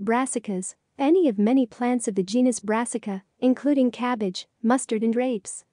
Brassicas. Any of many plants of the genus Brassica, including cabbage, mustard and grapes.